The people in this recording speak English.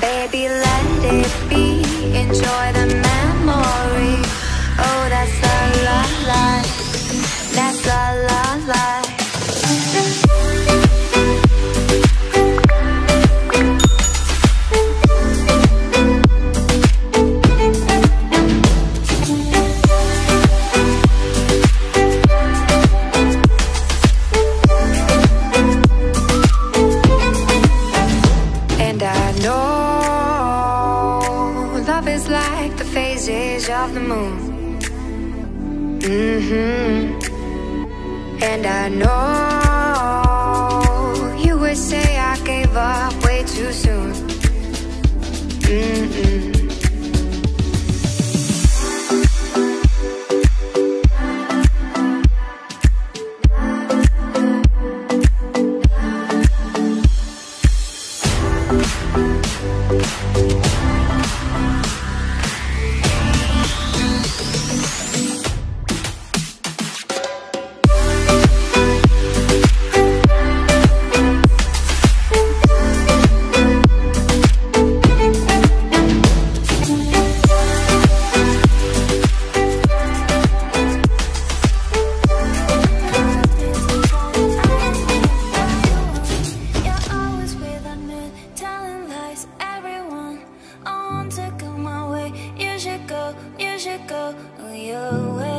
Baby, let it be. love is like the phases of the moon. Mm hmm And I know. want to go my way. You should go, you should go your way.